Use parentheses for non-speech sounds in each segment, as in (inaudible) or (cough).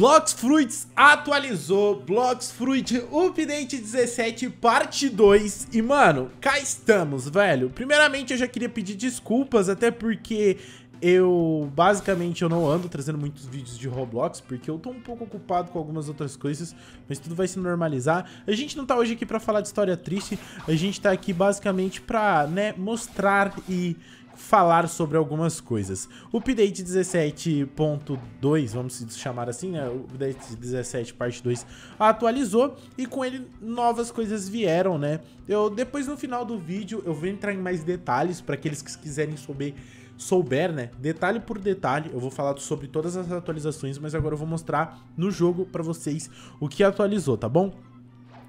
Blocks Fruits atualizou, Blocks Fruit Update 17 parte 2 e mano, cá estamos, velho. Primeiramente eu já queria pedir desculpas, até porque eu basicamente eu não ando trazendo muitos vídeos de Roblox, porque eu tô um pouco ocupado com algumas outras coisas, mas tudo vai se normalizar. A gente não tá hoje aqui pra falar de história triste, a gente tá aqui basicamente pra, né, mostrar e falar sobre algumas coisas. O update 17.2, vamos chamar assim, né? O update 17 parte 2 atualizou e com ele novas coisas vieram, né? Eu depois no final do vídeo eu vou entrar em mais detalhes para aqueles que quiserem saber souber, né, detalhe por detalhe, eu vou falar sobre todas as atualizações, mas agora eu vou mostrar no jogo para vocês o que atualizou, tá bom?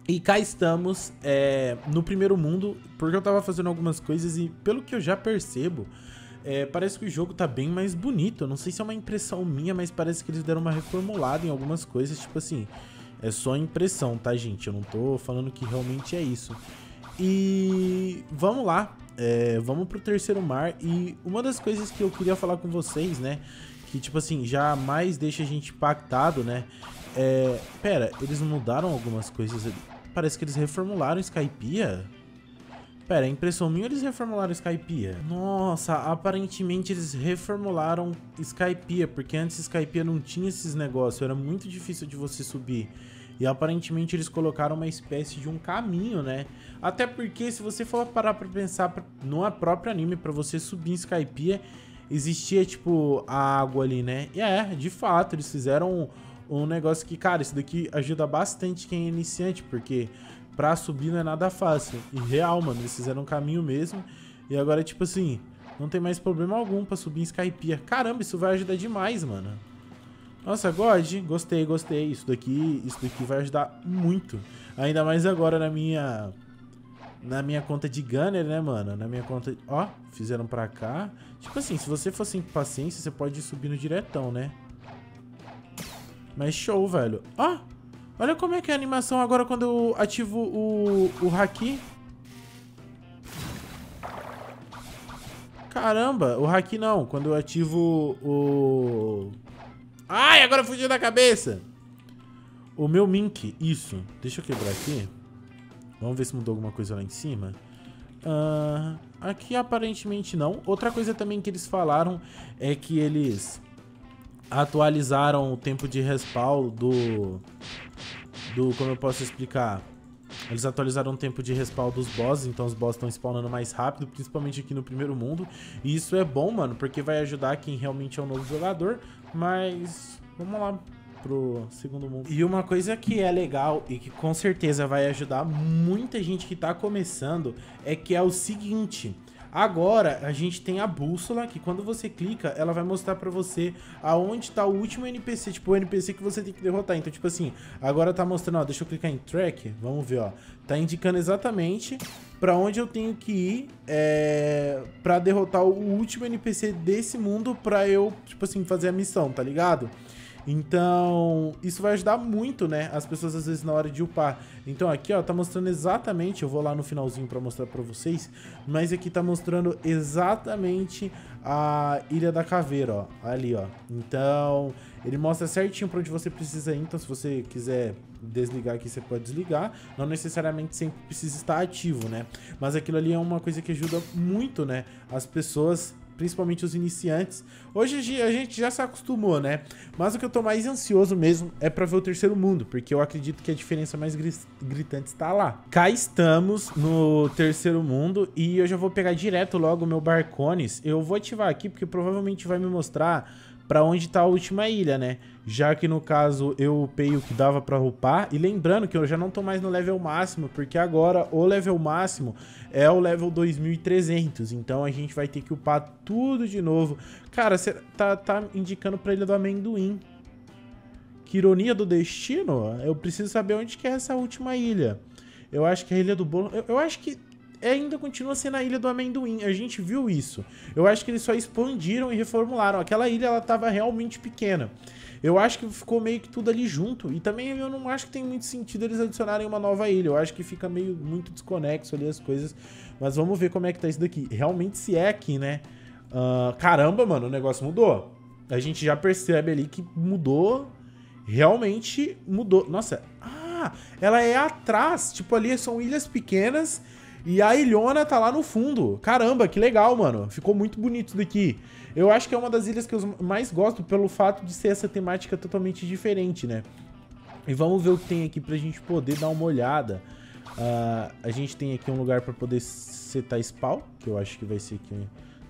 E cá estamos é, no primeiro mundo, porque eu tava fazendo algumas coisas e pelo que eu já percebo, é, parece que o jogo tá bem mais bonito. Eu não sei se é uma impressão minha, mas parece que eles deram uma reformulada em algumas coisas, tipo assim, é só impressão, tá, gente? Eu não tô falando que realmente é isso. E vamos lá, é, vamos pro terceiro mar. E uma das coisas que eu queria falar com vocês, né, que tipo assim, jamais deixa a gente impactado, né, é... Pera, eles mudaram algumas coisas ali. Parece que eles reformularam Skypiea. Pera, impressão minha eles reformularam Skypiea? Nossa, aparentemente eles reformularam Skypiea, porque antes Skypiea não tinha esses negócios, era muito difícil de você subir. E aparentemente eles colocaram uma espécie de um caminho, né? Até porque se você for parar pra pensar no próprio anime, para você subir em Skypiea, existia tipo a água ali, né? E é, de fato, eles fizeram um negócio que, cara, isso daqui ajuda bastante quem é iniciante, porque pra subir não é nada fácil. E real, mano, eles fizeram um caminho mesmo. E agora, tipo assim, não tem mais problema algum pra subir em Skypiea. Caramba, isso vai ajudar demais, mano. Nossa, God, gostei, gostei. Isso daqui, isso daqui vai ajudar muito. Ainda mais agora na minha na minha conta de Gunner, né, mano? Na minha conta... Ó, fizeram pra cá. Tipo assim, se você for sem paciência, você pode ir subindo diretão, né? Mas show, velho. Ó, olha como é que é a animação agora quando eu ativo o, o Haki. Caramba, o Haki não. Quando eu ativo o... Ai, agora fugiu da cabeça. O meu Mink, isso. Deixa eu quebrar aqui. Vamos ver se mudou alguma coisa lá em cima. Uh, aqui aparentemente não. Outra coisa também que eles falaram é que eles atualizaram o tempo de respawn do... Do... Como eu posso explicar? Eles atualizaram o tempo de respawn dos bosses, então os bosses estão spawnando mais rápido, principalmente aqui no primeiro mundo. E isso é bom, mano, porque vai ajudar quem realmente é um novo jogador. Mas vamos lá pro segundo mundo. E uma coisa que é legal e que com certeza vai ajudar muita gente que tá começando é que é o seguinte... Agora a gente tem a bússola que quando você clica, ela vai mostrar para você aonde tá o último NPC, tipo o NPC que você tem que derrotar. Então, tipo assim, agora tá mostrando, ó, deixa eu clicar em track, vamos ver, ó. Tá indicando exatamente para onde eu tenho que ir é, para derrotar o último NPC desse mundo para eu, tipo assim, fazer a missão, tá ligado? Então, isso vai ajudar muito, né, as pessoas às vezes na hora de upar. Então aqui, ó, tá mostrando exatamente, eu vou lá no finalzinho para mostrar para vocês, mas aqui tá mostrando exatamente a Ilha da Caveira, ó, ali, ó. Então, ele mostra certinho para onde você precisa ir, então se você quiser desligar aqui, você pode desligar. Não necessariamente sempre precisa estar ativo, né? Mas aquilo ali é uma coisa que ajuda muito, né, as pessoas principalmente os iniciantes. Hoje a gente já se acostumou, né? Mas o que eu tô mais ansioso mesmo é para ver o terceiro mundo, porque eu acredito que a diferença mais gritante está lá. Cá estamos no terceiro mundo e eu já vou pegar direto logo o meu Barcones. Eu vou ativar aqui porque provavelmente vai me mostrar para onde tá a última ilha, né? Já que no caso eu upei o que dava para upar. E lembrando que eu já não tô mais no level máximo, porque agora o level máximo é o level 2300. Então a gente vai ter que upar tudo de novo. Cara, você tá, tá indicando pra Ilha do Amendoim. Que ironia do destino. Eu preciso saber onde que é essa última ilha. Eu acho que é a Ilha do Bolo... Eu, eu acho que ainda continua sendo a Ilha do Amendoim. A gente viu isso. Eu acho que eles só expandiram e reformularam. Aquela ilha, ela tava realmente pequena. Eu acho que ficou meio que tudo ali junto. E também eu não acho que tem muito sentido eles adicionarem uma nova ilha. Eu acho que fica meio muito desconexo ali as coisas. Mas vamos ver como é que tá isso daqui. Realmente se é aqui, né? Uh, caramba, mano, o negócio mudou. A gente já percebe ali que mudou realmente mudou. Nossa, ah, ela é atrás. Tipo, ali são ilhas pequenas e a ilhona tá lá no fundo. Caramba, que legal, mano. Ficou muito bonito isso daqui. Eu acho que é uma das ilhas que eu mais gosto pelo fato de ser essa temática totalmente diferente, né? E vamos ver o que tem aqui pra gente poder dar uma olhada. Uh, a gente tem aqui um lugar pra poder setar spawn, que eu acho que vai ser aqui...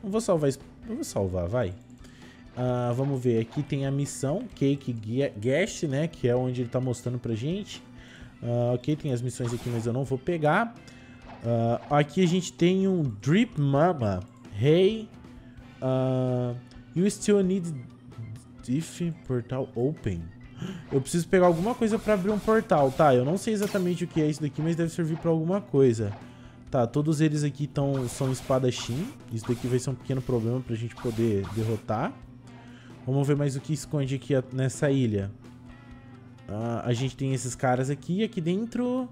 Não vou salvar... Não vou salvar, vai. Uh, vamos ver, aqui tem a missão Cake Guest, né? Que é onde ele tá mostrando pra gente. Uh, ok, tem as missões aqui, mas eu não vou pegar. Uh, aqui a gente tem um Drip Mama. Hey, uh, you still need diff portal open. Eu preciso pegar alguma coisa pra abrir um portal. Tá, eu não sei exatamente o que é isso daqui, mas deve servir pra alguma coisa. Tá, todos eles aqui tão, são espadachim. Isso daqui vai ser um pequeno problema pra gente poder derrotar. Vamos ver mais o que esconde aqui nessa ilha. Uh, a gente tem esses caras aqui. Aqui dentro...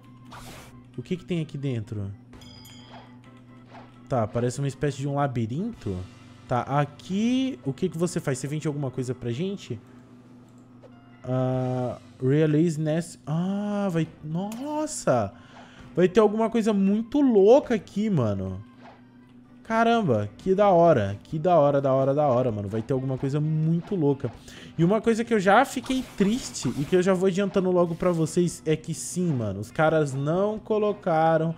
O que que tem aqui dentro? Tá, parece uma espécie de um labirinto. Tá, aqui... O que que você faz? Você vende alguma coisa pra gente? Uh, release Nest... Ah, vai... Nossa! Vai ter alguma coisa muito louca aqui, mano. Caramba, que da hora. Que da hora, da hora, da hora, mano. Vai ter alguma coisa muito louca. E uma coisa que eu já fiquei triste e que eu já vou adiantando logo pra vocês é que sim, mano. Os caras não colocaram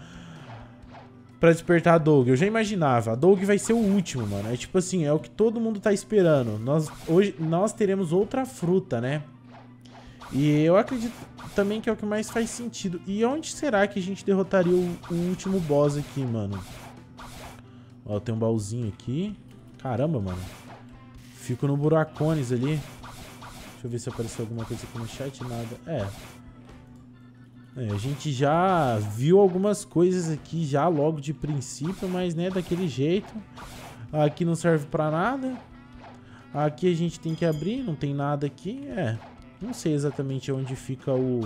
pra despertar a Doug. Eu já imaginava. A Doug vai ser o último, mano. É tipo assim, é o que todo mundo tá esperando. Nós, hoje, nós teremos outra fruta, né? E eu acredito também que é o que mais faz sentido. E onde será que a gente derrotaria o, o último boss aqui, mano? Ó, tem um baúzinho aqui. Caramba, mano. Fico no buracones ali. Deixa eu ver se apareceu alguma coisa aqui no chat. Nada. É. é. A gente já viu algumas coisas aqui já logo de princípio, mas né, daquele jeito. Aqui não serve pra nada. Aqui a gente tem que abrir, não tem nada aqui. É. Não sei exatamente onde fica o...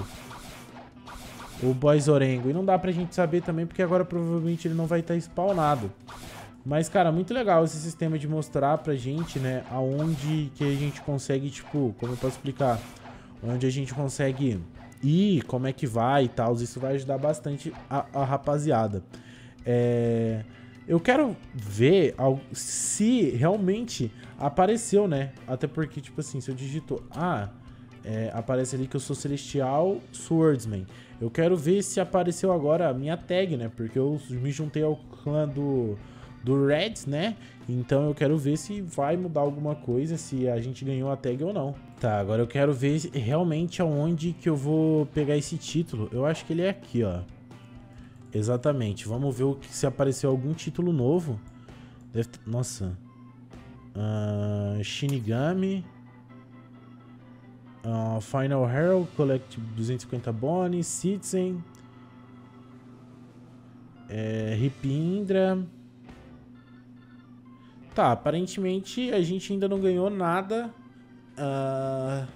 O Boys Orengo. E não dá pra gente saber também, porque agora provavelmente ele não vai estar spawnado. Mas, cara, muito legal esse sistema de mostrar pra gente, né, aonde que a gente consegue, tipo, como eu posso explicar? Onde a gente consegue ir, como é que vai e tal. Isso vai ajudar bastante a, a rapaziada. É... Eu quero ver se realmente apareceu, né? Até porque, tipo assim, se eu digito... Ah, é, aparece ali que eu sou Celestial Swordsman. Eu quero ver se apareceu agora a minha tag, né? Porque eu me juntei ao clã do do Reds, né? Então eu quero ver se vai mudar alguma coisa, se a gente ganhou a tag ou não. Tá, agora eu quero ver realmente aonde que eu vou pegar esse título. Eu acho que ele é aqui, ó. Exatamente. Vamos ver se apareceu algum título novo. Deve... Nossa. Uh, Shinigami. Uh, Final Herald, Collect 250 Bones, Citizen. É, Ripindra. Tá, aparentemente a gente ainda não ganhou nada. Uh...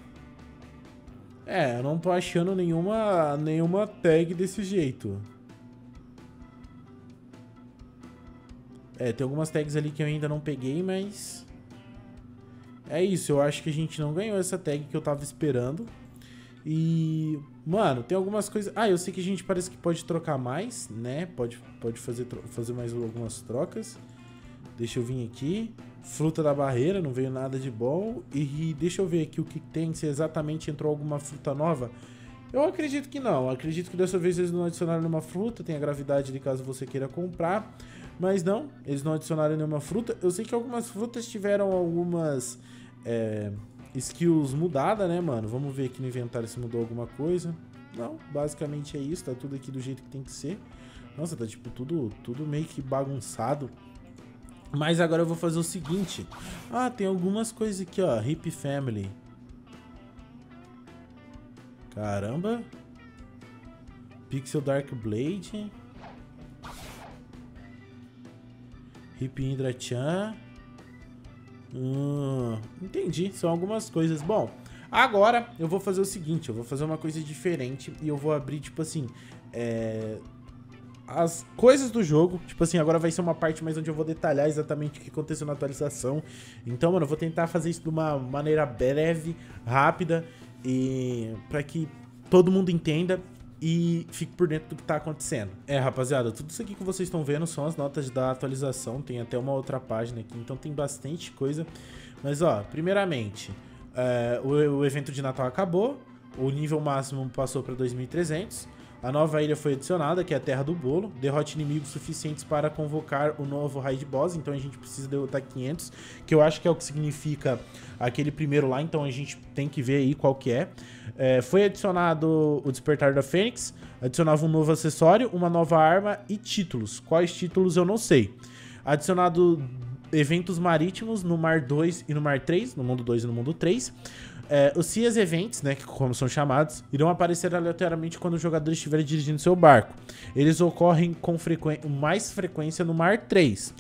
É, eu não tô achando nenhuma, nenhuma tag desse jeito. É, tem algumas tags ali que eu ainda não peguei, mas... É isso, eu acho que a gente não ganhou essa tag que eu tava esperando. E... Mano, tem algumas coisas... Ah, eu sei que a gente parece que pode trocar mais, né? Pode, pode fazer, fazer mais algumas trocas. Deixa eu vir aqui. Fruta da barreira, não veio nada de bom. E deixa eu ver aqui o que tem, se exatamente entrou alguma fruta nova. Eu acredito que não. Acredito que dessa vez eles não adicionaram nenhuma fruta. Tem a gravidade de caso você queira comprar. Mas não, eles não adicionaram nenhuma fruta. Eu sei que algumas frutas tiveram algumas é, skills mudadas, né, mano? Vamos ver aqui no inventário se mudou alguma coisa. Não, basicamente é isso. Tá tudo aqui do jeito que tem que ser. Nossa, tá tipo tudo, tudo meio que bagunçado. Mas agora eu vou fazer o seguinte. Ah, tem algumas coisas aqui, ó. Hip Family. Caramba. Pixel Dark Blade. Hip Indra Chan. Hum, entendi. São algumas coisas. Bom, agora eu vou fazer o seguinte. Eu vou fazer uma coisa diferente. E eu vou abrir, tipo assim... É as coisas do jogo. Tipo assim, agora vai ser uma parte mais onde eu vou detalhar exatamente o que aconteceu na atualização. Então, mano, eu vou tentar fazer isso de uma maneira breve, rápida. e para que todo mundo entenda e fique por dentro do que tá acontecendo. É, rapaziada, tudo isso aqui que vocês estão vendo são as notas da atualização, tem até uma outra página aqui, então tem bastante coisa. Mas ó, primeiramente, é, o, o evento de Natal acabou, o nível máximo passou para 2300. A nova ilha foi adicionada, que é a Terra do Bolo. Derrote inimigos suficientes para convocar o novo raid boss, então a gente precisa derrotar 500, que eu acho que é o que significa aquele primeiro lá, então a gente tem que ver aí qual que é. é foi adicionado o Despertar da Fênix, adicionava um novo acessório, uma nova arma e títulos. Quais títulos eu não sei. Adicionado eventos marítimos no Mar 2 e no Mar 3, no Mundo 2 e no Mundo 3. É, os Cias Events, né, que como são chamados, irão aparecer aleatoriamente quando o jogador estiver dirigindo seu barco. Eles ocorrem com mais frequência no Mar 3.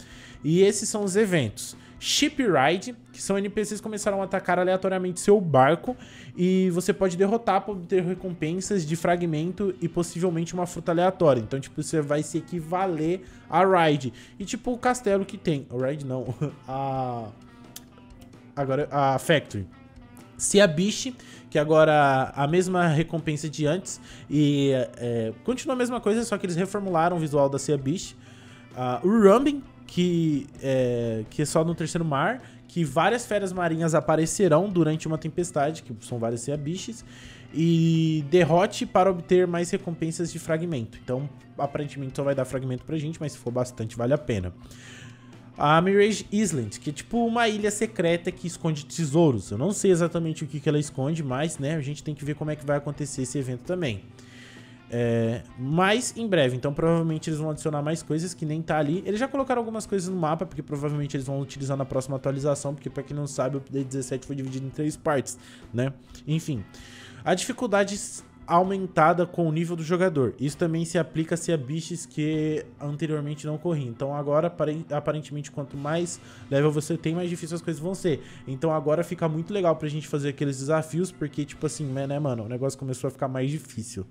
E esses são os eventos. Shipride, que são NPCs que começaram a atacar aleatoriamente seu barco e você pode derrotar para obter recompensas de fragmento e possivelmente uma fruta aleatória. Então, tipo, você vai se equivaler a Ride. E tipo o castelo que tem. Ride não. (laughs) a. Agora, a Factory. Ciabiche, que agora a mesma recompensa de antes. E é, continua a mesma coisa, só que eles reformularam o visual da Ciabiche. Uh, o Rumbin, que é, que é só no terceiro mar, que várias feras marinhas aparecerão durante uma tempestade, que são várias Ciabiches, e derrote para obter mais recompensas de fragmento. Então, aparentemente só vai dar fragmento pra gente, mas se for bastante, vale a pena a Mirage Island, que é tipo uma ilha secreta que esconde tesouros. Eu não sei exatamente o que, que ela esconde, mas né, a gente tem que ver como é que vai acontecer esse evento também. É, mas em breve, então provavelmente eles vão adicionar mais coisas que nem tá ali. Eles já colocaram algumas coisas no mapa, porque provavelmente eles vão utilizar na próxima atualização, porque pra quem não sabe, o update 17 foi dividido em três partes, né? Enfim, a dificuldade aumentada com o nível do jogador. Isso também se aplica se a bichos que anteriormente não corriam. Então agora, aparentemente, quanto mais level você tem, mais difícil as coisas vão ser. Então agora fica muito legal pra gente fazer aqueles desafios, porque, tipo assim, né, mano, o negócio começou a ficar mais difícil.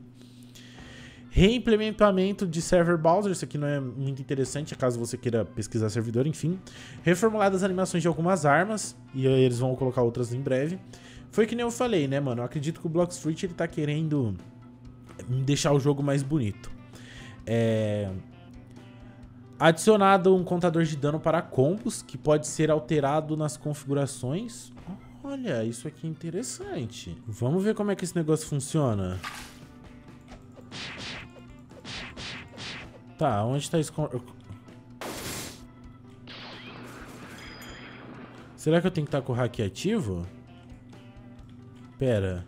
Reimplementamento de server browser, isso aqui não é muito interessante, caso você queira pesquisar servidor, enfim. Reformuladas as animações de algumas armas, e eles vão colocar outras em breve. Foi que nem eu falei, né, mano? Eu acredito que o Bloxfruit ele tá querendo deixar o jogo mais bonito. É... Adicionado um contador de dano para combos, que pode ser alterado nas configurações. Olha, isso aqui é interessante. Vamos ver como é que esse negócio funciona. Tá, onde está esse... Será que eu tenho que estar com o hack ativo? Pera.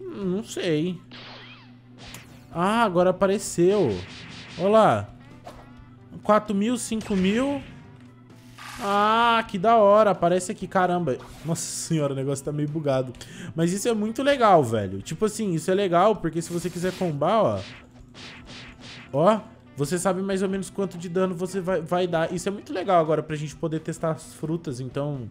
Hum, não sei. Ah, agora apareceu. Olha lá. 4 mil, 5 mil. Ah, que da hora. Aparece aqui, caramba. Nossa senhora, o negócio tá meio bugado. Mas isso é muito legal, velho. Tipo assim, isso é legal porque se você quiser combar, ó. Ó, você sabe mais ou menos quanto de dano você vai, vai dar. Isso é muito legal agora pra gente poder testar as frutas, então...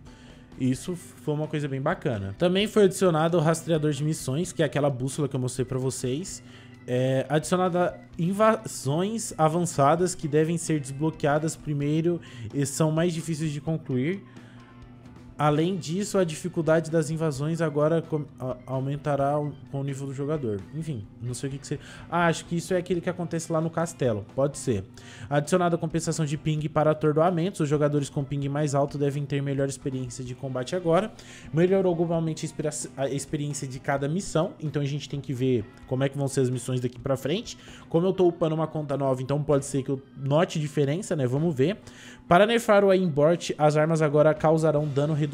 Isso foi uma coisa bem bacana. Também foi adicionado o rastreador de missões, que é aquela bússola que eu mostrei pra vocês. É, adicionada invasões avançadas que devem ser desbloqueadas primeiro e são mais difíceis de concluir. Além disso, a dificuldade das invasões agora aumentará com o nível do jogador. Enfim, não sei o que, que seria. Ah, acho que isso é aquele que acontece lá no castelo. Pode ser. Adicionada a compensação de ping para atordoamentos. Os jogadores com ping mais alto devem ter melhor experiência de combate agora. Melhorou globalmente a experiência de cada missão. Então a gente tem que ver como é que vão ser as missões daqui pra frente. Como eu tô upando uma conta nova, então pode ser que eu note diferença, né? Vamos ver. Para nerfar o Aimbot, as armas agora causarão dano reduzido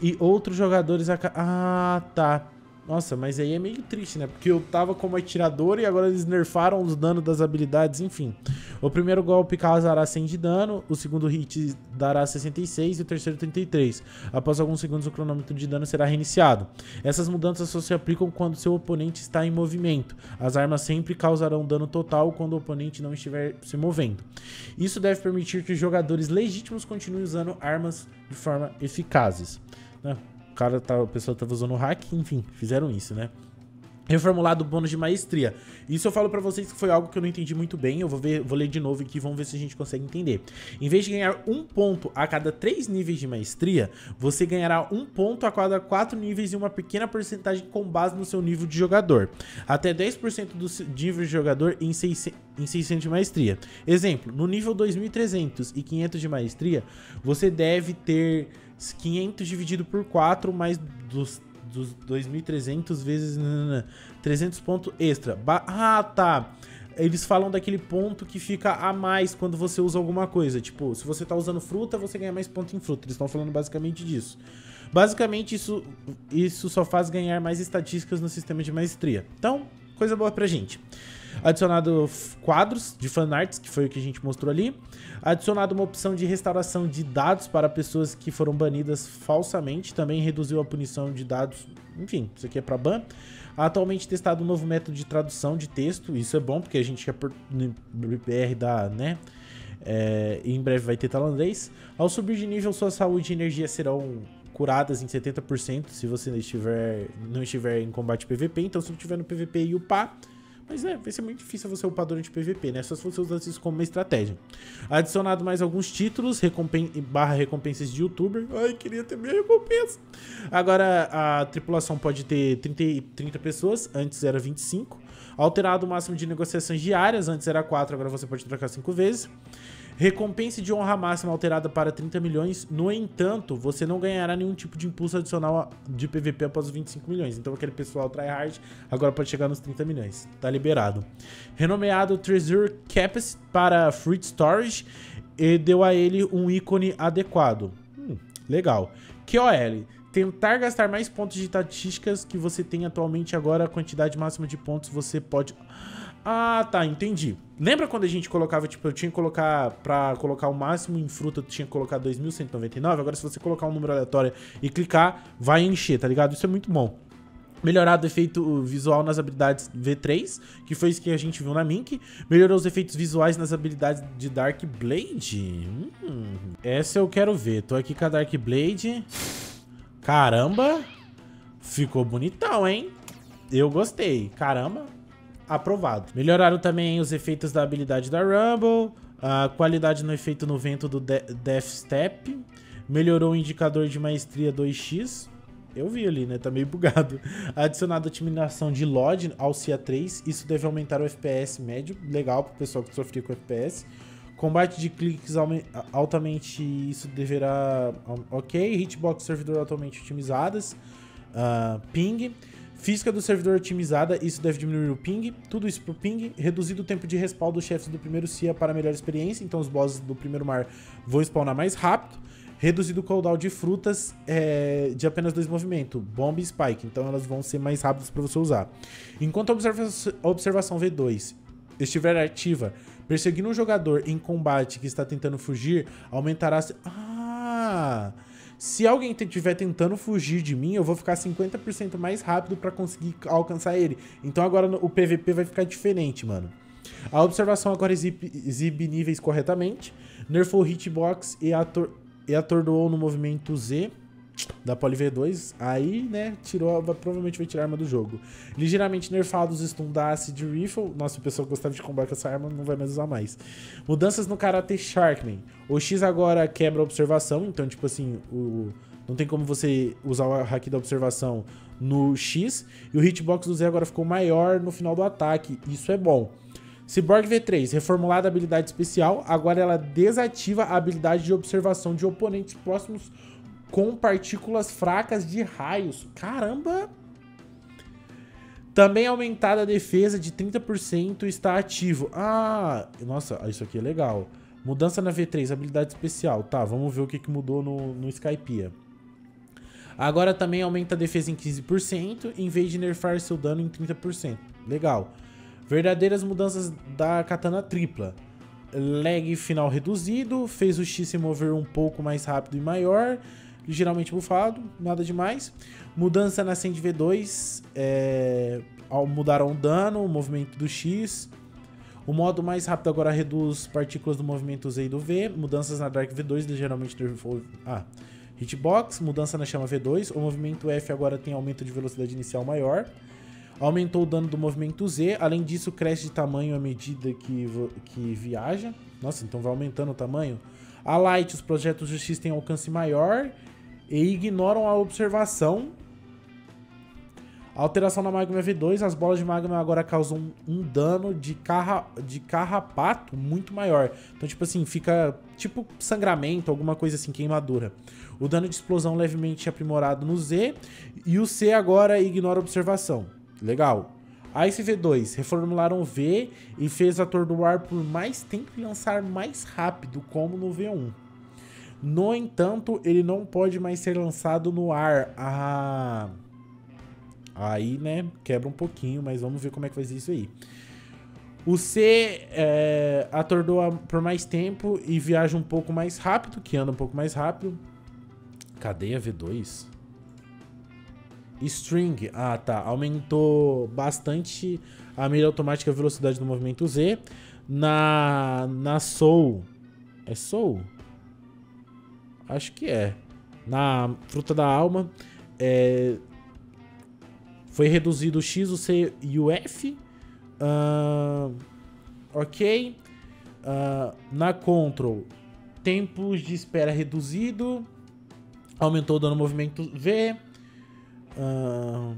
e outros jogadores... Ah, tá. Nossa, mas aí é meio triste, né? Porque eu tava como atirador e agora eles nerfaram os danos das habilidades, enfim. O primeiro golpe causará 100 de dano, o segundo hit dará 66 e o terceiro 33. Após alguns segundos o cronômetro de dano será reiniciado. Essas mudanças só se aplicam quando seu oponente está em movimento. As armas sempre causarão dano total quando o oponente não estiver se movendo. Isso deve permitir que os jogadores legítimos continuem usando armas de forma eficazes. Né? Cara tá, a pessoa tava usando o hack, enfim, fizeram isso, né? reformulado o bônus de maestria. Isso eu falo para vocês que foi algo que eu não entendi muito bem. Eu vou, ver, vou ler de novo aqui, vamos ver se a gente consegue entender. Em vez de ganhar um ponto a cada três níveis de maestria, você ganhará um ponto a cada quatro níveis e uma pequena porcentagem com base no seu nível de jogador. Até 10% do nível de jogador em 600, em 600 de maestria. Exemplo, no nível 2300 e 500 de maestria, você deve ter 500 dividido por 4 mais dos dos 2.300 vezes 300 pontos extra. Ba ah, tá. Eles falam daquele ponto que fica a mais quando você usa alguma coisa. Tipo, se você tá usando fruta, você ganha mais ponto em fruta. Eles estão falando basicamente disso. Basicamente, isso, isso só faz ganhar mais estatísticas no sistema de maestria. Então, coisa boa pra gente. Adicionado quadros de fanarts, que foi o que a gente mostrou ali. Adicionado uma opção de restauração de dados para pessoas que foram banidas falsamente. Também reduziu a punição de dados. Enfim, isso aqui é para ban. Atualmente testado um novo método de tradução de texto. Isso é bom, porque a gente quer BR da, né? É, em breve vai ter talandrês. Ao subir de nível, sua saúde e energia serão curadas em 70% se você estiver, não estiver em combate PVP. Então, se você estiver no PVP e upar, mas é, vai ser muito difícil você upar durante PVP, né? Só se você usar isso como uma estratégia. Adicionado mais alguns títulos, recompen barra recompensas de youtuber. Ai, queria ter minha recompensa. Agora a tripulação pode ter 30, 30 pessoas, antes era 25. Alterado o máximo de negociações diárias, antes era 4, agora você pode trocar 5 vezes. Recompensa de honra máxima alterada para 30 milhões. No entanto, você não ganhará nenhum tipo de impulso adicional de PVP após os 25 milhões. Então aquele pessoal tryhard agora pode chegar nos 30 milhões. Tá liberado. Renomeado Treasure Capacity para Fruit Storage e deu a ele um ícone adequado. Hum, legal. QOL. Tentar gastar mais pontos de estatísticas que você tem atualmente. Agora a quantidade máxima de pontos você pode... Ah, tá, entendi. Lembra quando a gente colocava, tipo, eu tinha que colocar, pra colocar o máximo em fruta, eu tinha que colocar 2.199? Agora, se você colocar um número aleatório e clicar, vai encher, tá ligado? Isso é muito bom. Melhorado o efeito visual nas habilidades V3, que foi isso que a gente viu na Mink. Melhorou os efeitos visuais nas habilidades de Dark Blade. Hum, essa eu quero ver. Tô aqui com a Dark Blade. Caramba! Ficou bonitão, hein? Eu gostei. Caramba, aprovado. Melhoraram também os efeitos da habilidade da Rumble, a qualidade no efeito no vento do de Death Step, melhorou o indicador de maestria 2x, eu vi ali, né? Tá meio bugado. (laughs) Adicionado a otimização de LOD ao CIA 3. Isso deve aumentar o FPS médio. Legal pro pessoal que sofria com FPS. Combate de cliques altamente. Isso deverá. Ok. Hitbox servidor altamente otimizadas. Uh, ping. Física do servidor otimizada, isso deve diminuir o ping, tudo isso pro ping, reduzido o tempo de respawn dos chefes do primeiro CIA para melhor experiência, então os bosses do primeiro mar vão spawnar mais rápido, reduzido o cooldown de frutas é, de apenas dois movimentos, bomb e spike, então elas vão ser mais rápidas para você usar. Enquanto a, observa observação V2 estiver ativa, perseguindo um jogador em combate que está tentando fugir, aumentará... Ah... Se alguém estiver tentando fugir de mim, eu vou ficar 50% mais rápido para conseguir alcançar ele. Então agora o PVP vai ficar diferente, mano. A observação agora exibe, exibe níveis corretamente. Nerfou hitbox e, ator, e atordoou no movimento Z da Poly V2, aí, né, tirou, provavelmente vai tirar a arma do jogo. Ligeiramente nerfados stun da Acid Rifle, nossa, o pessoal gostava de combater com essa arma não vai mais usar mais. Mudanças no Karate Sharkman. O X agora quebra a observação, então, tipo assim, o, não tem como você usar o hack da observação no X, e o hitbox do Z agora ficou maior no final do ataque, isso é bom. Cyborg V3, reformulada a habilidade especial, agora ela desativa a habilidade de observação de oponentes próximos com partículas fracas de raios. Caramba! Também aumentada a defesa de 30% está ativo. Ah, nossa, isso aqui é legal. Mudança na V3, habilidade especial. Tá, vamos ver o que, mudou no, no Skypiea. Agora também aumenta a defesa em 15%, em vez de nerfar seu dano em 30%. Legal. Verdadeiras mudanças da katana tripla. Lag final reduzido, fez o X se mover um pouco mais rápido e maior ligeiramente bufado, nada demais. Mudança na Send V2, é, mudaram o dano, o movimento do X. O modo mais rápido agora reduz partículas do movimento Z e do V. Mudanças na Dark V2, ligeiramente Ah, Hitbox, mudança na chama V2. O movimento F agora tem aumento de velocidade inicial maior. Aumentou o dano do movimento Z. Além disso, cresce de tamanho à medida que, que viaja. Nossa, então vai aumentando o tamanho. A Light, os projetos X têm alcance maior e ignoram a observação. A alteração na Magma V2, as bolas de Magma agora causam um dano de, carra, de carrapato muito maior. Então, tipo assim, fica tipo sangramento, alguma coisa assim, queimadura. O dano de explosão levemente aprimorado no Z. E o C agora ignora a observação. Legal. A SV2 reformularam o V e fez atordoar por mais tempo e lançar mais rápido, como no V1. No entanto, ele não pode mais ser lançado no ar. Ah. Aí, né, quebra um pouquinho, mas vamos ver como é que vai ser isso aí. O C é, atordoa por mais tempo e viaja um pouco mais rápido, que anda um pouco mais rápido. Cadeia V2? String, ah tá, aumentou bastante a mira automática a velocidade do movimento Z. Na, na Soul, é Soul? Acho que é. Na Fruta da Alma, é, foi reduzido o X, o C e o F. Uh, ok. Uh, na Control, tempos de espera reduzido. Aumentou o dano movimento V. Uh,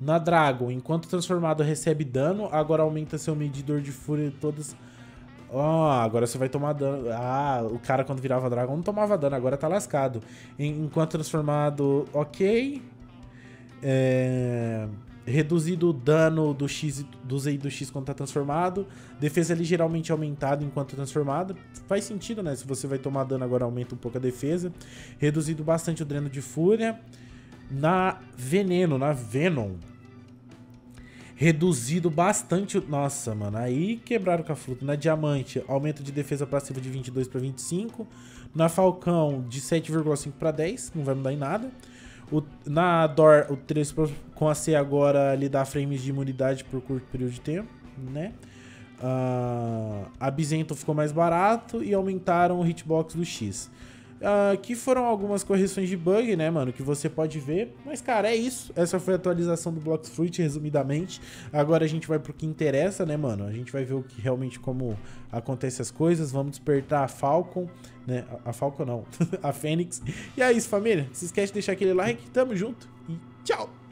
na Dragon, enquanto transformado recebe dano, agora aumenta seu medidor de fúria de todas. Ó, oh, agora você vai tomar dano. Ah, o cara quando virava Dragon não tomava dano, agora tá lascado. Enquanto transformado, ok. É... Reduzido o dano do X do Z e do X quando tá transformado. Defesa ligeiramente aumentada enquanto transformado. Faz sentido, né? Se você vai tomar dano, agora aumenta um pouco a defesa. Reduzido bastante o dreno de fúria. Na Veneno, na Venom. Reduzido bastante. Nossa, mano. Aí quebraram com a fruta. Na Diamante, aumento de defesa passiva de 22 para 25. Na Falcão, de 7,5 para 10. Não vai mudar em nada. O, na Dor, o 3 com a C agora lhe dá frames de imunidade por curto período de tempo, né? Uh, a Bizento ficou mais barato e aumentaram o hitbox do X. Uh, que foram algumas correções de bug, né, mano? Que você pode ver. Mas, cara, é isso. Essa foi a atualização do Blocks Fruit, resumidamente. Agora a gente vai pro que interessa, né, mano? A gente vai ver o que realmente como acontece as coisas. Vamos despertar a Falcon, né? A, a Falcon não, (laughs) a Fênix. E é isso, família. Se esquece de deixar aquele like. Tamo junto e tchau!